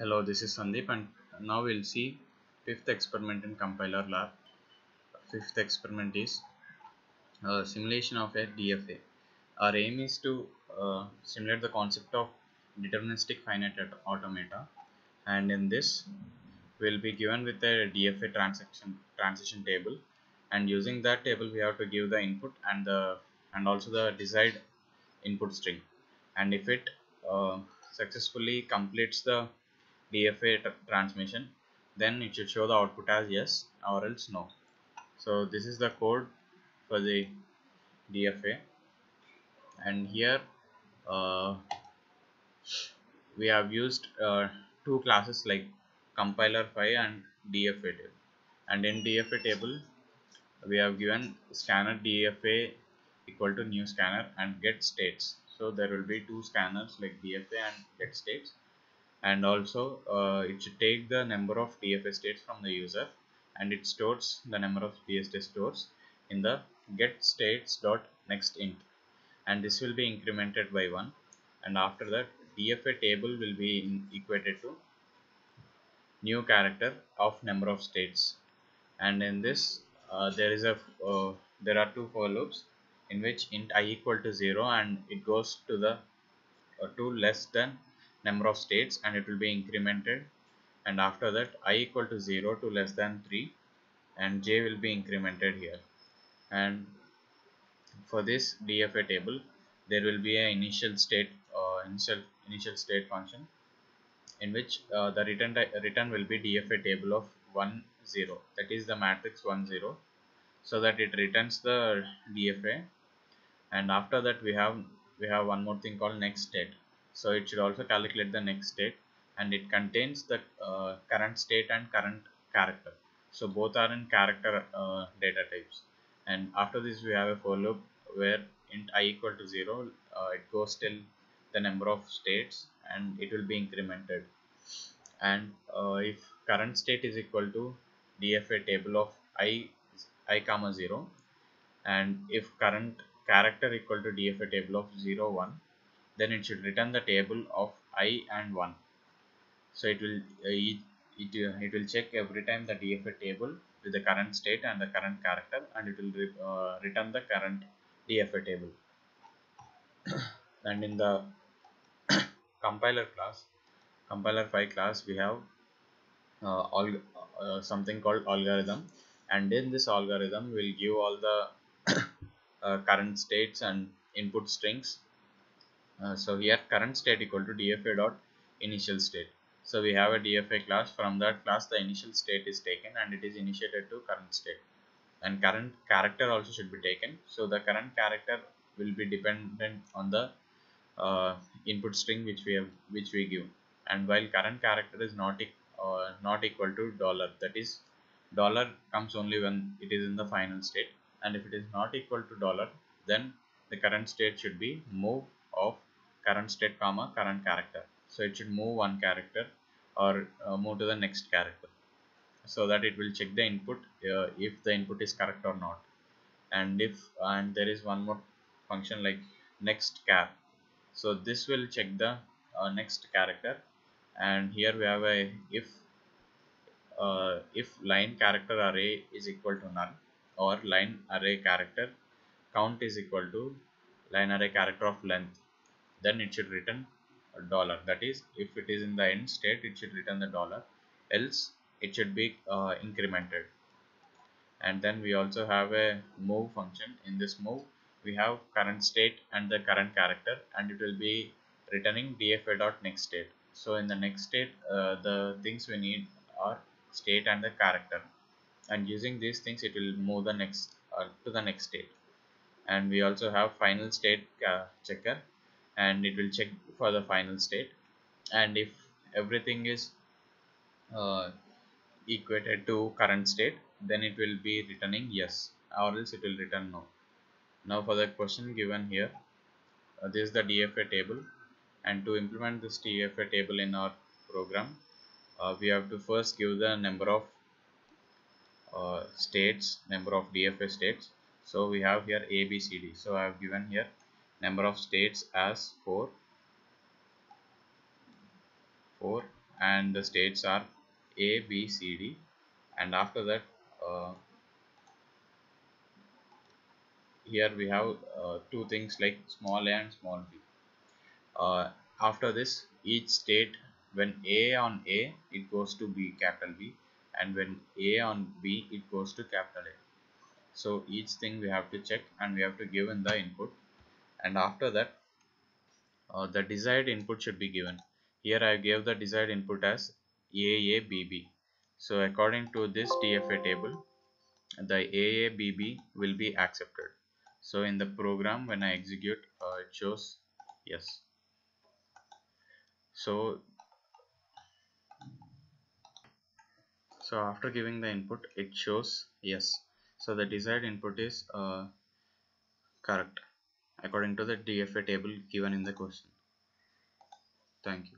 Hello, this is Sandeep and now we'll see fifth experiment in compiler lab. Fifth experiment is uh, simulation of a DFA. Our aim is to uh, simulate the concept of deterministic finite automata and in this we'll be given with a DFA transaction transition table and using that table we have to give the input and the and also the desired input string and if it uh, successfully completes the DFA transmission then it should show the output as yes or else no. So this is the code for the DFA and here uh, we have used uh, two classes like compiler file and DFA table. And in DFA table we have given scanner DFA equal to new scanner and get states. So there will be two scanners like DFA and get states and also uh, it should take the number of DFA states from the user and it stores the number of DFA stores in the get states dot next int and this will be incremented by 1 and after that DFA table will be equated to new character of number of states. And in this uh, there is a uh, there are two for loops in which int i equal to 0 and it goes to the uh, to less than number of states and it will be incremented. And after that i equal to 0 to less than 3 and j will be incremented here. And for this dfa table there will be an initial state uh, initial initial state function in which uh, the return return will be dfa table of 1 0 that is the matrix 1 0 so that it returns the dfa and after that we have we have one more thing called next state so it should also calculate the next state and it contains the uh, current state and current character. So both are in character uh, data types. And after this we have a for loop where int i equal to 0 uh, it goes till the number of states and it will be incremented. And uh, if current state is equal to dfa table of i i comma 0 and if current character equal to dfa table of 0 1 then it should return the table of i and 1 so it will uh, it, it, uh, it will check every time the dfa table with the current state and the current character and it will re, uh, return the current dfa table. And in the compiler class compiler file class we have uh, all uh, something called algorithm. And in this algorithm we'll give all the uh, current states and input strings uh, so here current state equal to dfa dot initial state. So we have a dfa class. From that class the initial state is taken and it is initiated to current state. And current character also should be taken. So the current character will be dependent on the uh, input string which we have which we give. And while current character is not uh, not equal to dollar that is dollar comes only when it is in the final state. And if it is not equal to dollar then the current state should be move of current state comma current character. So it should move one character or uh, move to the next character. So that it will check the input uh, if the input is correct or not. And if and there is one more function like next char. So this will check the uh, next character. And here we have a if uh, if line character array is equal to null or line array character count is equal to line array character of length then it should return a dollar. That is if it is in the end state it should return the dollar. Else it should be uh, incremented. And then we also have a move function. In this move we have current state and the current character and it will be returning dfa dot next state. So in the next state uh, the things we need are state and the character. And using these things it will move the next uh, to the next state. And we also have final state uh, checker and it will check for the final state. And if everything is uh, equated to current state then it will be returning yes or else it will return no. Now for the question given here uh, this is the dfa table. And to implement this dfa table in our program uh, we have to first give the number of uh, states number of dfa states. So we have here a b c d. So i have given here number of states as 4 4 and the states are a b c d. And after that uh, here we have uh, two things like small a and small b. Uh, after this each state when a on a it goes to b capital b. And when a on b it goes to capital a. So each thing we have to check and we have to give in the input and after that uh, the desired input should be given. Here I gave the desired input as AABB so according to this DFA table the AABB will be accepted. So in the program when I execute uh, it shows yes. So so after giving the input it shows yes. So the desired input is uh, correct according to the DFA table given in the question. Thank you